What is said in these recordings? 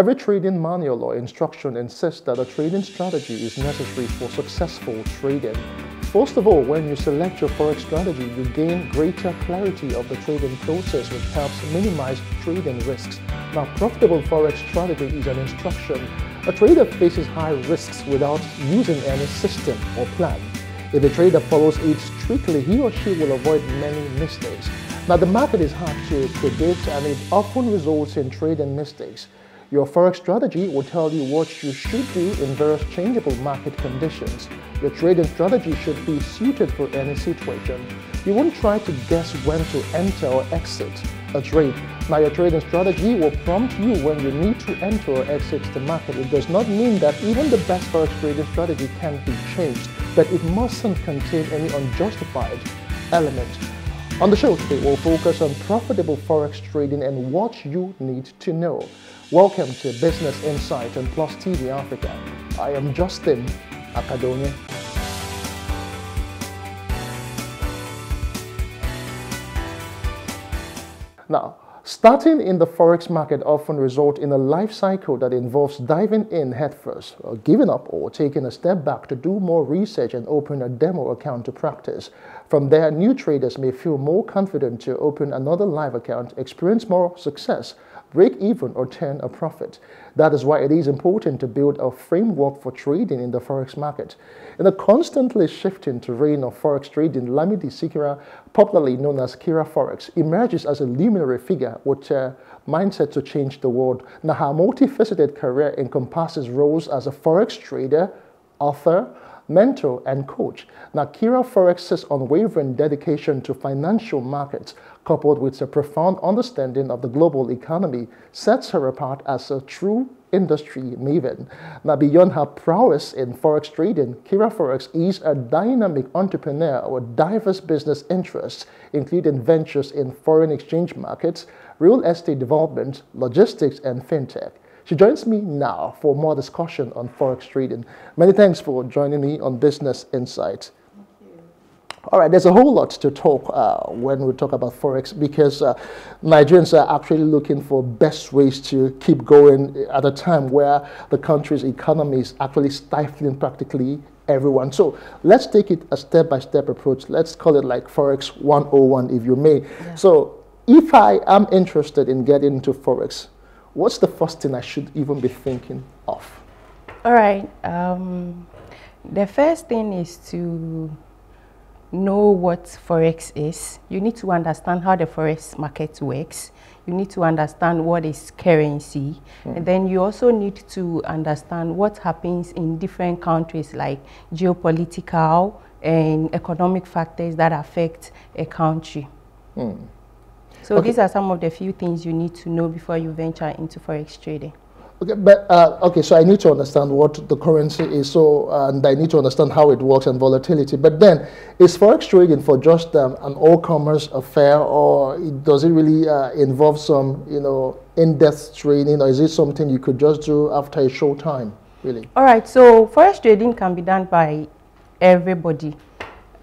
Every trading manual or instruction insists that a trading strategy is necessary for successful trading. First of all, when you select your forex strategy, you gain greater clarity of the trading process, which helps minimize trading risks. Now, profitable forex strategy is an instruction. A trader faces high risks without using any system or plan. If a trader follows it strictly, he or she will avoid many mistakes. Now, the market is hard to predict and it often results in trading mistakes. Your forex strategy will tell you what you should do in various changeable market conditions. Your trading strategy should be suited for any situation. You won't try to guess when to enter or exit a trade. Now, your trading strategy will prompt you when you need to enter or exit the market. It does not mean that even the best forex trading strategy can be changed, but it mustn't contain any unjustified element. On the show today, we'll focus on profitable forex trading and what you need to know. Welcome to Business Insight on Plus TV Africa. I am Justin Akadonye. Now, starting in the forex market often result in a life cycle that involves diving in headfirst, or giving up or taking a step back to do more research and open a demo account to practice. From there, new traders may feel more confident to open another live account, experience more success, break even or turn a profit. That is why it is important to build a framework for trading in the forex market. In a constantly shifting terrain of forex trading, Lamidi Sikira, popularly known as Kira Forex, emerges as a luminary figure with a mindset to change the world. Now, her multifaceted career encompasses roles as a forex trader, author, mentor, and coach. Now, Kira Forex's unwavering dedication to financial markets, coupled with a profound understanding of the global economy, sets her apart as a true industry maven. Now, beyond her prowess in forex trading, Kira Forex is a dynamic entrepreneur with diverse business interests, including ventures in foreign exchange markets, real estate development, logistics, and fintech. She joins me now for more discussion on forex trading. Many thanks for joining me on Business Insight. All right, there's a whole lot to talk uh, when we talk about forex because uh, Nigerians are actually looking for best ways to keep going at a time where the country's economy is actually stifling practically everyone. So let's take it a step-by-step approach. Let's call it like forex 101, if you may. Yeah. So if I am interested in getting into forex, what's the first thing I should even be thinking of? All right. Um, the first thing is to know what forex is. You need to understand how the forex market works. You need to understand what is currency. Mm. And then you also need to understand what happens in different countries like geopolitical and economic factors that affect a country. Mm. So okay. these are some of the few things you need to know before you venture into forex trading. Okay, but uh, okay, so I need to understand what the currency is, so and I need to understand how it works and volatility. But then, is forex trading for just um, an all-commerce affair, or does it really uh, involve some, you know, in-depth training, or is it something you could just do after a short time, really? All right, so forex trading can be done by everybody.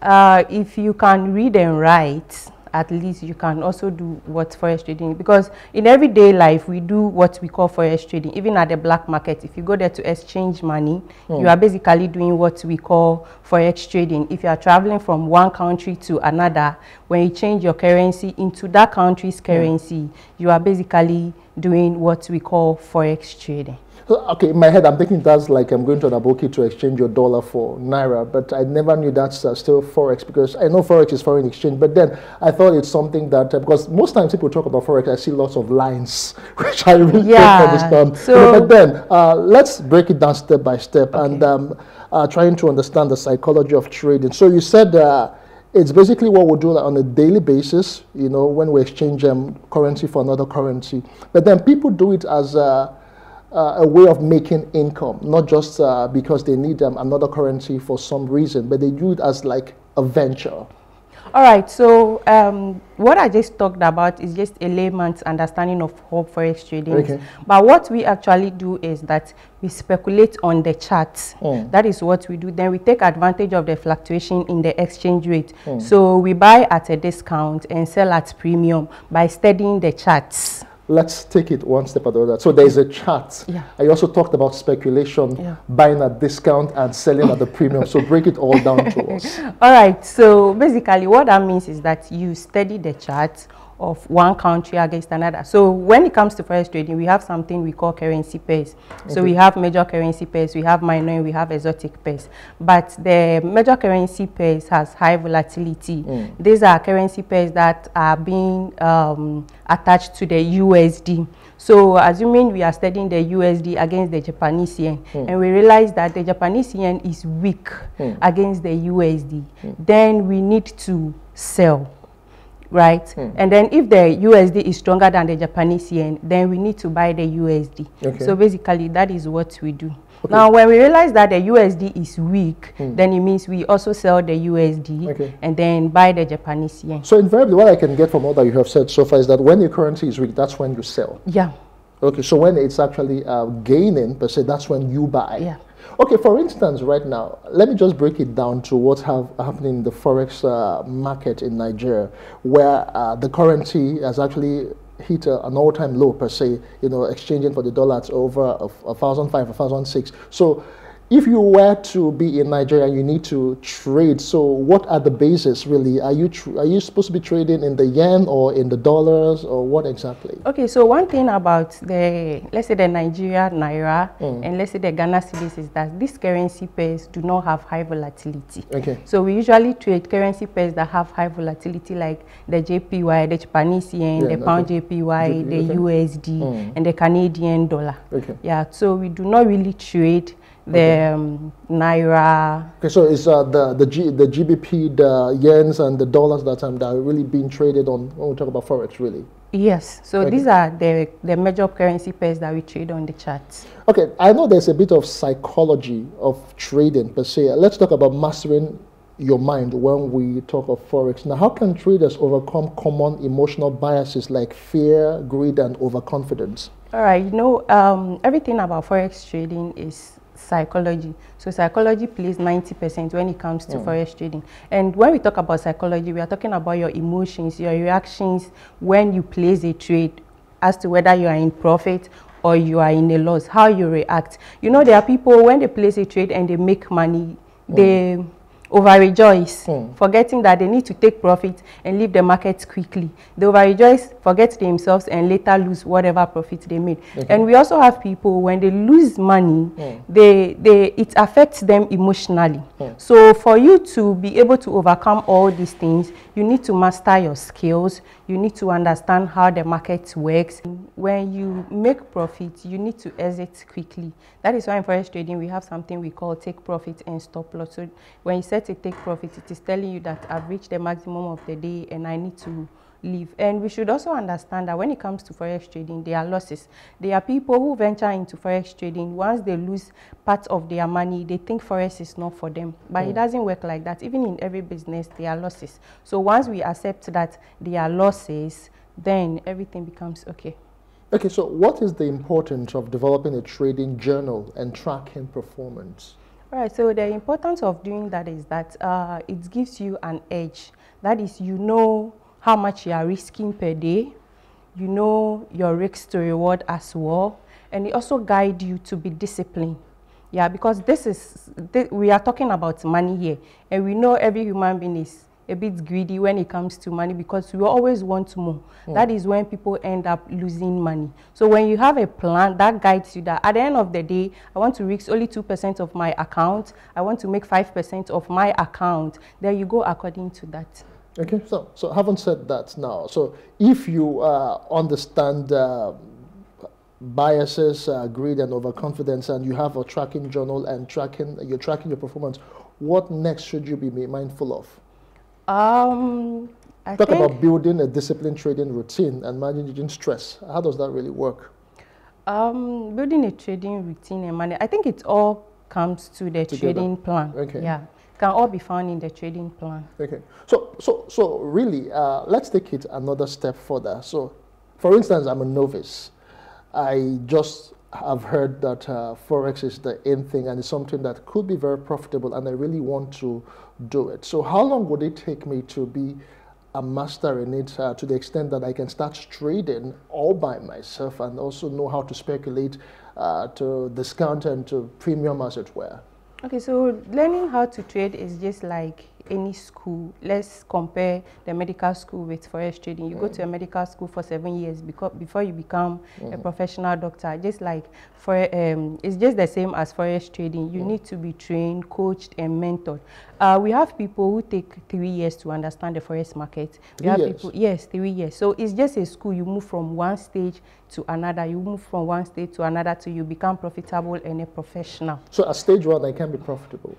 Uh, if you can read and write, at least you can also do what forex trading because in everyday life we do what we call forex trading even at the black market if you go there to exchange money mm. you are basically doing what we call forex trading if you are traveling from one country to another when you change your currency into that country's currency mm. you are basically doing what we call forex trading Okay, in my head, I'm thinking that's like I'm going to an aboki to exchange your dollar for naira, but I never knew that's uh, still forex because I know forex is foreign exchange. But then I thought it's something that uh, because most times people talk about forex, I see lots of lines, which I really yeah. don't understand. So, but then uh, let's break it down step by step okay. and um, uh, trying to understand the psychology of trading. So you said uh, it's basically what we do on a daily basis, you know, when we exchange um, currency for another currency. But then people do it as uh, uh, a way of making income, not just uh, because they need um, another currency for some reason, but they do it as like a venture. All right, so um, what I just talked about is just a layman's understanding of how forex trading okay. is. But what we actually do is that we speculate on the charts. Mm. That is what we do. Then we take advantage of the fluctuation in the exchange rate. Mm. So we buy at a discount and sell at premium by studying the charts. Let's take it one step further. So there is a chart. Yeah. I also talked about speculation, Yeah. buying at discount and selling at the premium. So break it all down to us. All right. So basically, what that means is that you study the chart of one country against another. So when it comes to forex trading, we have something we call currency pairs. So we have major currency pairs, we have minor, we have exotic pairs. But the major currency pairs has high volatility. Hmm. These are currency pairs that are being um, attached to the USD. So assuming we are studying the USD against the Japanese yen, hmm. and we realize that the Japanese yen is weak hmm. against the USD, then we need to sell right? And then if the USD is stronger than the Japanese yen, then we need to buy the USD. Okay. So basically, that is what we do. Now, when we realize that the USD is weak, then it means we also sell the USD Okay. and then buy the Japanese yen. So invariably, what I can get from all that you have said so far is that when your currency is weak, that's when you sell. Yeah, Okay, so when it's actually uh, gaining per se, that's when you buy. Yeah. Okay, for instance, right now, let me just break it down to what's have, happening in the forex uh, market in Nigeria, where uh, the currency has actually hit a, an all-time low per se. You know, exchanging for the dollar at over a, a thousand five, a thousand six. So. If you were to be in Nigeria you need to trade, so what are the bases really? Are you tr- are you supposed to be trading in the yen or in the dollars or what exactly? Okay, so one thing about the, let's say the Nigeria Naira Mm. and let's say the Ghana cedis is that these currency pairs do not have high volatility. Okay. So we usually trade currency pairs that have high volatility like the JPY, the Japanese yen, Yeah, the pound okay. JPY, JP, the okay. USD, Mm. and the Canadian dollar. Okay. Yeah, so we do not really trade the um, Naira. Okay, so it's uh, the the, G, the GBP, the yens, and the dollars that time that are really being traded on when we talk about forex, really. Yes, so Okay. these are the, the major currency pairs that we trade on the charts. Okay, I know there's a bit of psychology of trading per se. Let's talk about mastering your mind when we talk of forex. Now, how can traders overcome common emotional biases like fear, greed, and overconfidence? All right, you know, um, everything about forex trading is psychology. So psychology plays 90% when it comes to mm. forex trading. And when we talk about psychology, we are talking about your emotions, your reactions when you place a trade as to whether you are in profit or you are in a loss, how you react. You know, there are people when they place a trade and they make money, they mm. Over rejoice, Mm. forgetting that they need to take profit and leave the market quickly. They over rejoice, forget themselves, and later lose whatever profit they made. And we also have people when they lose money, Mm. they they it affects them emotionally. Mm. So for you to be able to overcome all these things, you need to master your skills. You need to understand how the market works. When you make profit, you need to exit quickly. That is why in forex trading we have something we call take profit and stop loss. So when you set a take profit, it is telling you that I've reached the maximum of the day and I need to leave. And we should also understand that when it comes to forex trading, there are losses. There are people who venture into forex trading. Once they lose part of their money, they think forex is not for them. But it doesn't work like that. Even in every business, there are losses. So once we accept that there are losses, then everything becomes okay. Okay, so what is the importance of developing a trading journal and tracking performance? All right, so the importance of doing that is that uh, it gives you an edge. That is, you know how much you are risking per day, you know your risk to reward as well, and it also guide you to be disciplined. Yeah, because this is, thi- we are talking about money here, and we know every human being is a bit greedy when it comes to money because we always want more. Hmm. That is when people end up losing money. So when you have a plan that guides you that at the end of the day, I want to risk only 2% of my account, I want to make 5% of my account, then you go according to that. Okay, so so having said that now, so if you uh, understand uh, biases, uh, greed, and overconfidence, and you have a tracking journal and tracking, you're tracking your performance, what next should you be mindful of? Um, I Talk think about building a disciplined trading routine and managing stress. How does that really work? um, building a trading routine and money, I think it all comes to the Together. trading plan. Okay. Yeah, can all be found in the trading plan. Okay. So, so, so really, uh, let's take it another step further. So, for instance, I'm a novice. I just have heard that uh, forex is the in thing and it's something that could be very profitable, and I really want to do it. So, how long would it take me to be a master in it uh, to the extent that I can start trading all by myself and also know how to speculate uh, to discount and to premium as it were? Okay, so learning how to trade is just like any school. Let's compare the medical school with forex trading. You mm. go to a mm. medical school for seven years because before you become mm. a professional doctor. Just like for um, it's just the same as forex trading. You mm. need to be trained, coached, and mentored. Uh, we have people who take three years to understand the forex market. We three have years. people yes, three years. So it's just a school. You move from one stage to another. You move from one stage to another till you become profitable and a professional. So at stage one, I can be profitable.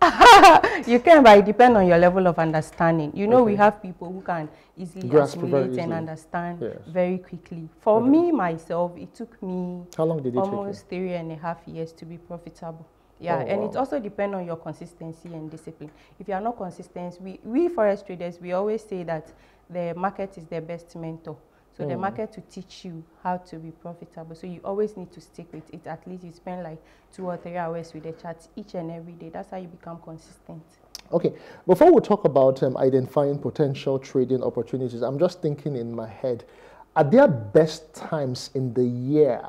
you can, but it depends on your level of understanding. You know, okay. we have people who can easily Grasp assimilate and understand yes. very quickly. For okay. me, myself, it took me How long did it almost three and a half years to be profitable. Yeah, oh, and wow. it also depends on your consistency and discipline. If you are not consistent, we, we forex traders, we always say that the market is the best mentor. So mm. the market to teach you how to be profitable. So you always need to stick with it. At least you spend like two or three hours with the charts each and every day. That's how you become consistent. Okay, before we talk about um, identifying potential trading opportunities, I'm just thinking in my head, are there best times in the year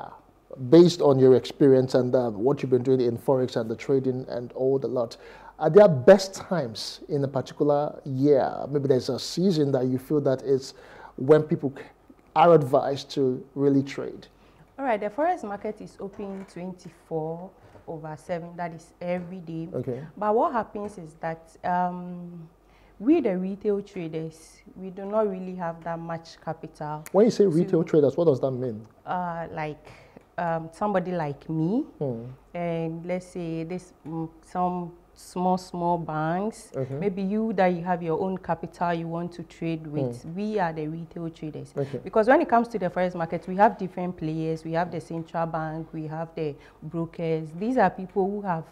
based on your experience and uh, what you've been doing in Forex and the trading and all the lot? Are there best times in a particular year? Maybe there's a season that you feel that it's when people are advised to really trade? All right, the forex market is open 24 over 7, that is every day. Okay. But what happens is that um, we, the retail traders, we do not really have that much capital. When you say retail traders, what does that mean? Uh, like um, somebody like me, hmm. and let's say this mm, some small, small banks. Okay. Maybe you that you have your own capital you want to trade with. Mm. We are the retail traders. Okay. Because when it comes to the forex market, we have different players. We have the central bank, we have the brokers. These are people who have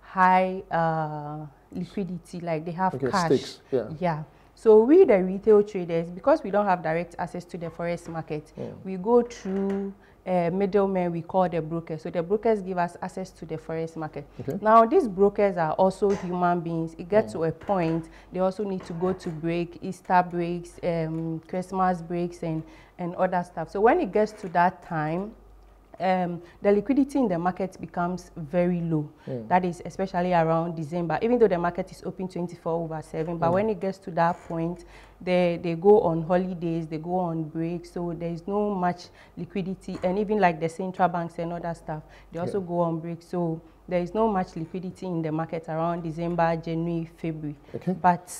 high uh, liquidity, like they have okay, cash. Stakes. Yeah. yeah. So we, the retail traders, because we don't have direct access to the forex market, yeah. we go through uh, middlemen we call the brokers. So the brokers give us access to the forex market. Okay. Now these brokers are also human beings. It gets mm. to a point they also need to go to break, Easter breaks, um, Christmas breaks, and and other stuff. So when it gets to that time, um, the liquidity in the market becomes very low. Mm. That is especially around December, even though the market is open 24 over 7. But mm. when it gets to that point, they, they go on holidays, they go on break, so there is no much liquidity. And even like the central banks and other stuff, they also yeah. go on break. So there is no much liquidity in the market around December, January, February. Okay. But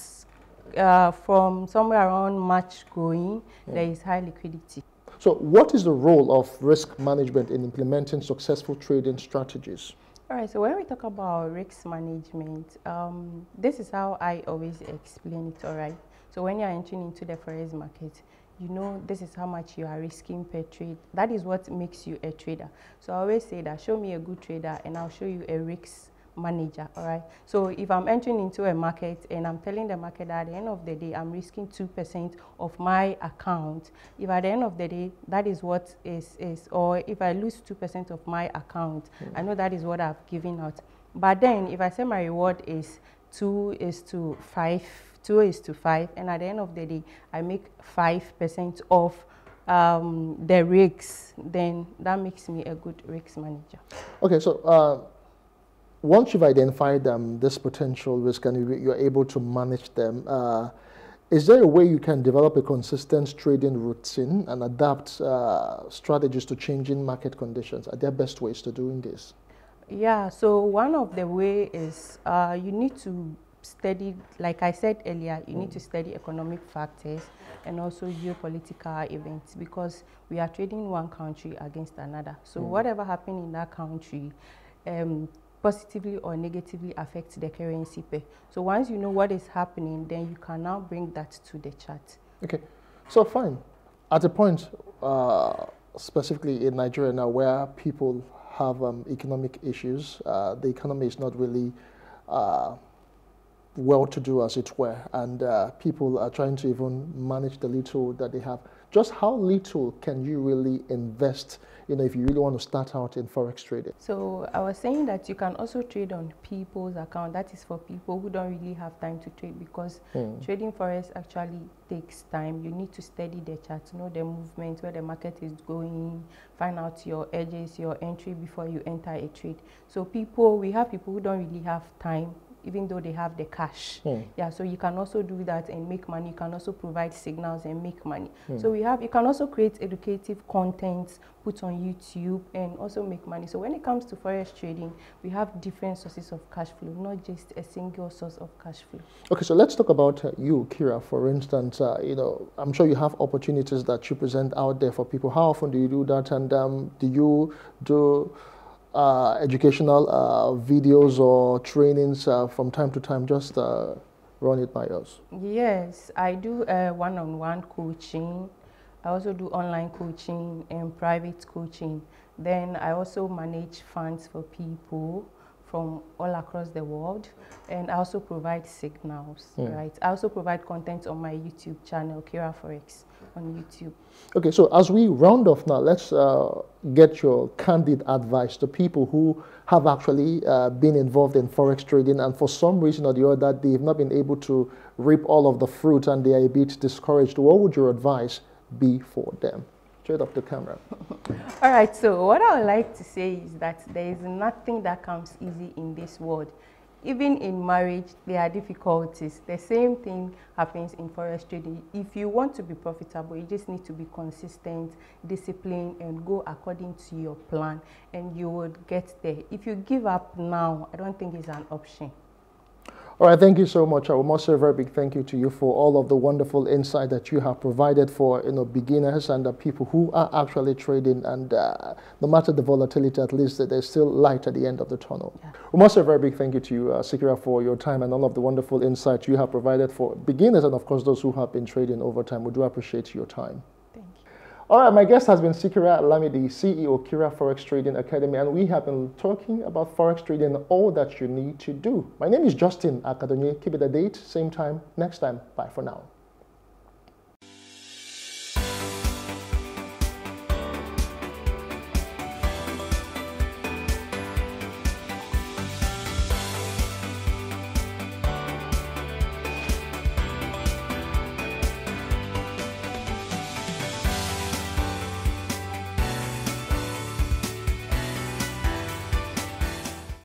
uh, from somewhere around March going, yeah. there is high liquidity. So what is the role of risk management in implementing successful trading strategies? All right, so when we talk about risk management, um, this is how I always explain it, all right? So when you're entering into the forex market, you know this is how much you are risking per trade. That is what makes you a trader. So I always say that show me a good trader and I'll show you a risk manager, all right? So if I'm entering into a market and I'm telling the market that at the end of the day, I'm risking 2% of my account, if at the end of the day, that is what is, is or if I lose 2% of my account, mm. I know that is what I've given out. But then if I say my reward is 2 is to 5, 2 is to 5, and at the end of the day, I make 5% of um, the risks, then that makes me a good risk manager. Okay, so uh, once you've identified um, this potential risk and you're able to manage them, uh, is there a way you can develop a consistent trading routine and adapt uh, strategies to changing market conditions? Are there best ways to doing this? Yeah, so one of the way is uh, you need to study, like I said earlier, you mm. need to study economic factors and also geopolitical events because we are trading one country against another. So mm. whatever happened in that country, um, positively or negatively affect the currency pair. So once you know what is happening, then you can now bring that to the chart. Okay, so fine. At a point, uh, specifically in Nigeria now, where people have um, economic issues, uh, the economy is not really uh, well-to-do, as it were, and uh, people are trying to even manage the little that they have. Just how little can you really invest you know, if you really want to start out in forex trading? So I was saying that you can also trade on people's account. That is for people who don't really have time to trade because mm. trading forex actually takes time. You need to study the charts, know the movement, where the market is going, find out your edges, your entry before you enter a trade. So people, we have people who don't really have time even though they have the cash. Mm. Yeah, so you can also do that and make money. You can also provide signals and make money. Mm. So we have, you can also create educative content, put on YouTube and also make money. So when it comes to forex trading, we have different sources of cash flow, not just a single source of cash flow. Okay, so let's talk about uh, you, Kira, for instance. Uh, you know, I'm sure you have opportunities that you present out there for people. How often do you do that? And um, do you do educational uh, videos or trainings uh, from time to time? Just uh, run it by us. Yes, I do one-on-one -on -one coaching. I also do online coaching and private coaching. Then I also manage funds for people from all across the world and I also provide signals, mm. right? I also provide content on my YouTube channel, Kira Forex on YouTube. Okay, so as we round off now, let's uh, get your candid advice to people who have actually uh, been involved in Forex trading and for some reason or the other, they've not been able to reap all of the fruit and they are a bit discouraged. What would your advice be for them? Straight up the camera. All right, so what I would like to say is that there is nothing that comes easy in this world. Even in marriage, there are difficulties. The same thing happens in forex trading. If you want to be profitable, you just need to be consistent, disciplined, and go according to your plan, and you would get there. If you give up now, I don't think it's an option. All right, thank you so much. I must say a very big thank you to you for all of the wonderful insight that you have provided for you know beginners and the people who are actually trading. And uh, no matter the volatility, at least there's still light at the end of the tunnel. Yeah. We must say a very big thank you to you, uh, Sikira, for your time and all of the wonderful insight you have provided for beginners and of course those who have been trading over time. We do appreciate your time. All right, my guest has been Sikira Lamidi, CEO of Kira Forex Trading Academy, and we have been talking about Forex trading and all that you need to do. My name is Justin Akadonye. Keep it a date, same time, next time. Bye for now.